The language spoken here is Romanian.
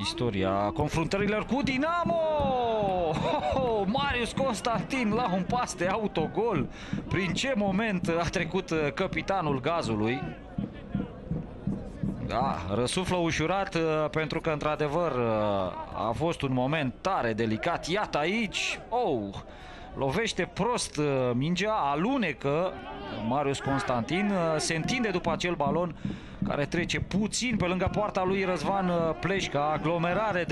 istoria confruntărilor cu Dinamo. Ho, ho, Marius Constantin la un pas de autogol. Prin ce moment a trecut uh, capitanul gazului? Da, răsuflă ușurat uh, pentru că într-adevăr uh, a fost un moment tare delicat. Iată aici, oh, lovește prost uh, mingea, alunecă Marius Constantin, uh, se întinde după acel balon care trece puțin pe lângă poarta lui Răzvan uh, Pleșca, aglomerare de